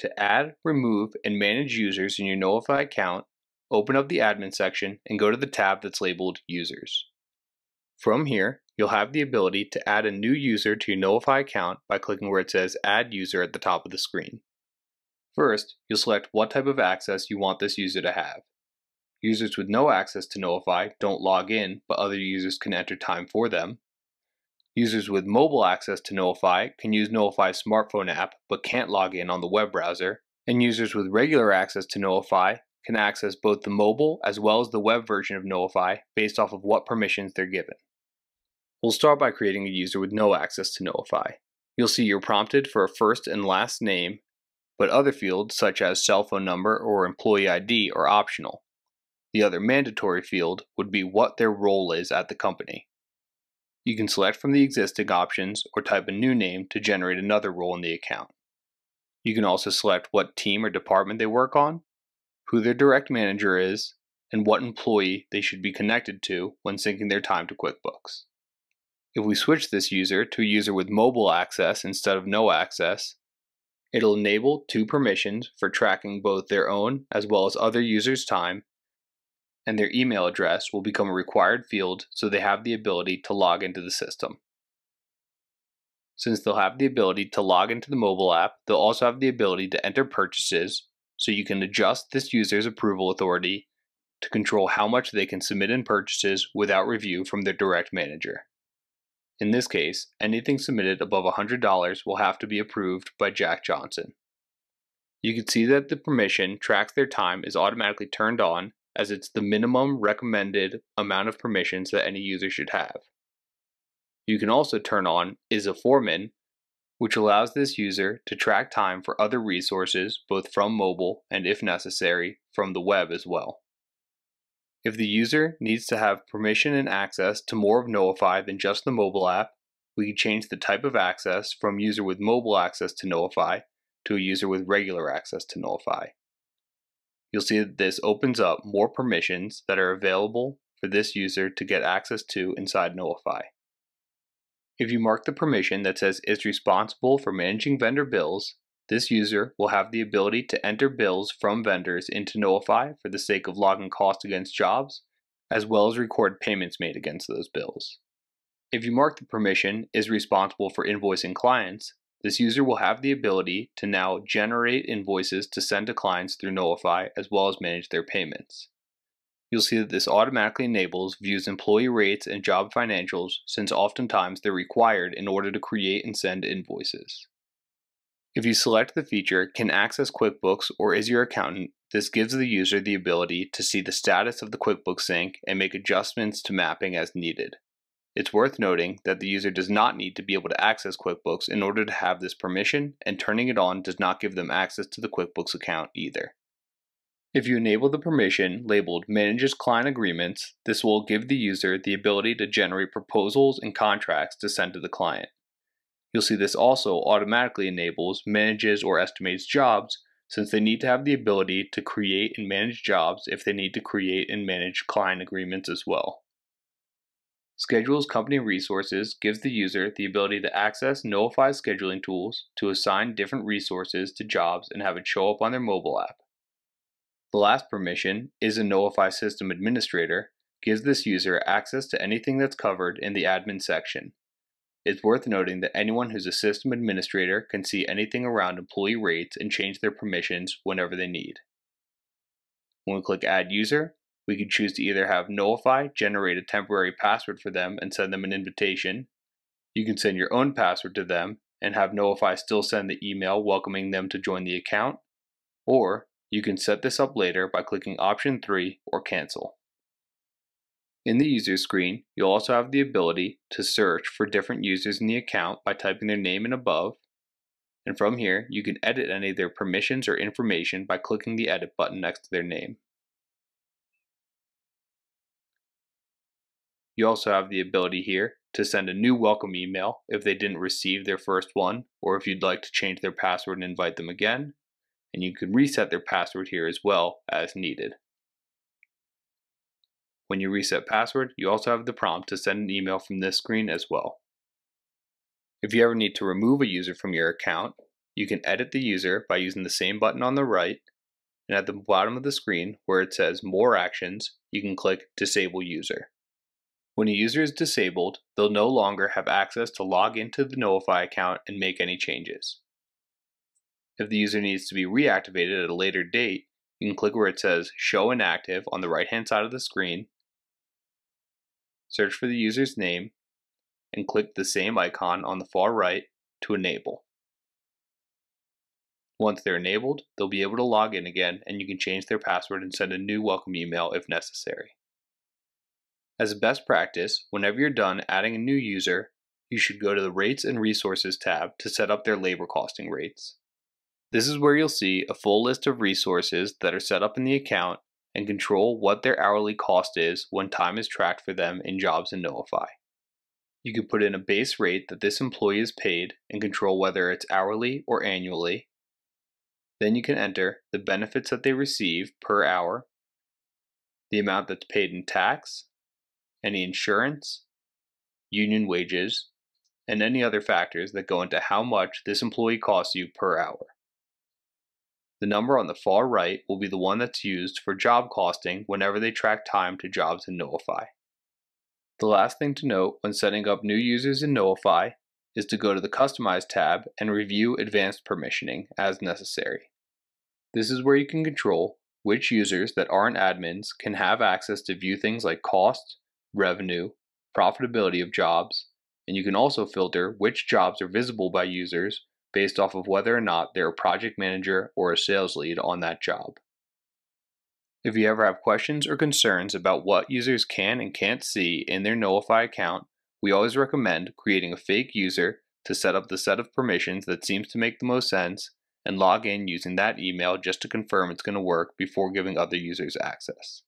to add, remove, and manage users in your Knowify account, open up the admin section and go to the tab that's labeled Users. From here, you'll have the ability to add a new user to your Knowify account by clicking where it says Add User at the top of the screen. First, you'll select what type of access you want this user to have. Users with no access to Knowify don't log in, but other users can enter time for them. Users with mobile access to Knowify can use Knowify's smartphone app but can't log in on the web browser. And users with regular access to Knowify can access both the mobile as well as the web version of Knowify based off of what permissions they're given. We'll start by creating a user with no access to Knowify. You'll see you're prompted for a first and last name, but other fields such as cell phone number or employee ID are optional. The other mandatory field would be what their role is at the company. You can select from the existing options or type a new name to generate another role in the account. You can also select what team or department they work on, who their direct manager is, and what employee they should be connected to when syncing their time to QuickBooks. If we switch this user to a user with mobile access instead of no access, it'll enable two permissions for tracking both their own as well as other users' time and their email address will become a required field so they have the ability to log into the system. Since they'll have the ability to log into the mobile app, they'll also have the ability to enter purchases, so you can adjust this user's approval authority to control how much they can submit in purchases without review from their direct manager. In this case, anything submitted above $100 will have to be approved by Jack Johnson. You can see that the permission tracks their time is automatically turned on as it's the minimum recommended amount of permissions that any user should have. You can also turn on is a foreman, which allows this user to track time for other resources both from mobile and if necessary from the web as well. If the user needs to have permission and access to more of Knowify than just the mobile app, we can change the type of access from user with mobile access to Knowify to a user with regular access to Knowify you'll see that this opens up more permissions that are available for this user to get access to inside Knowify. If you mark the permission that says is responsible for managing vendor bills, this user will have the ability to enter bills from vendors into Knowify for the sake of logging costs against jobs, as well as record payments made against those bills. If you mark the permission is responsible for invoicing clients, this user will have the ability to now generate invoices to send to clients through Knowify as well as manage their payments. You'll see that this automatically enables views employee rates and job financials since oftentimes they're required in order to create and send invoices. If you select the feature Can Access QuickBooks or Is Your Accountant, this gives the user the ability to see the status of the QuickBooks sync and make adjustments to mapping as needed. It's worth noting that the user does not need to be able to access QuickBooks in order to have this permission, and turning it on does not give them access to the QuickBooks account either. If you enable the permission labeled Manages Client Agreements, this will give the user the ability to generate proposals and contracts to send to the client. You'll see this also automatically enables Manages or Estimates Jobs since they need to have the ability to create and manage jobs if they need to create and manage client agreements as well. Schedules Company Resources gives the user the ability to access Knowify scheduling tools to assign different resources to jobs and have it show up on their mobile app. The last permission is a Knowify System Administrator gives this user access to anything that's covered in the admin section. It's worth noting that anyone who's a system administrator can see anything around employee rates and change their permissions whenever they need. When we click Add User, we can choose to either have Knowify generate a temporary password for them and send them an invitation. You can send your own password to them and have Knowify still send the email welcoming them to join the account. Or you can set this up later by clicking option 3 or cancel. In the user screen, you'll also have the ability to search for different users in the account by typing their name in above. And from here, you can edit any of their permissions or information by clicking the edit button next to their name. You also have the ability here to send a new welcome email if they didn't receive their first one, or if you'd like to change their password and invite them again. And you can reset their password here as well as needed. When you reset password, you also have the prompt to send an email from this screen as well. If you ever need to remove a user from your account, you can edit the user by using the same button on the right, and at the bottom of the screen where it says More Actions, you can click Disable User. When a user is disabled, they'll no longer have access to log into the Knowify account and make any changes. If the user needs to be reactivated at a later date, you can click where it says Show Inactive on the right hand side of the screen, search for the user's name, and click the same icon on the far right to enable. Once they're enabled, they'll be able to log in again and you can change their password and send a new welcome email if necessary. As a best practice, whenever you're done adding a new user, you should go to the Rates and Resources tab to set up their labor costing rates. This is where you'll see a full list of resources that are set up in the account and control what their hourly cost is when time is tracked for them in Jobs and Knowify. You can put in a base rate that this employee is paid and control whether it's hourly or annually. Then you can enter the benefits that they receive per hour, the amount that's paid in tax, any insurance, union wages, and any other factors that go into how much this employee costs you per hour. The number on the far right will be the one that's used for job costing whenever they track time to jobs in Knowify. The last thing to note when setting up new users in Knowify is to go to the Customize tab and review advanced permissioning as necessary. This is where you can control which users that aren't admins can have access to view things like cost, revenue, profitability of jobs, and you can also filter which jobs are visible by users based off of whether or not they're a project manager or a sales lead on that job. If you ever have questions or concerns about what users can and can't see in their Knowify account, we always recommend creating a fake user to set up the set of permissions that seems to make the most sense and log in using that email just to confirm it's going to work before giving other users access.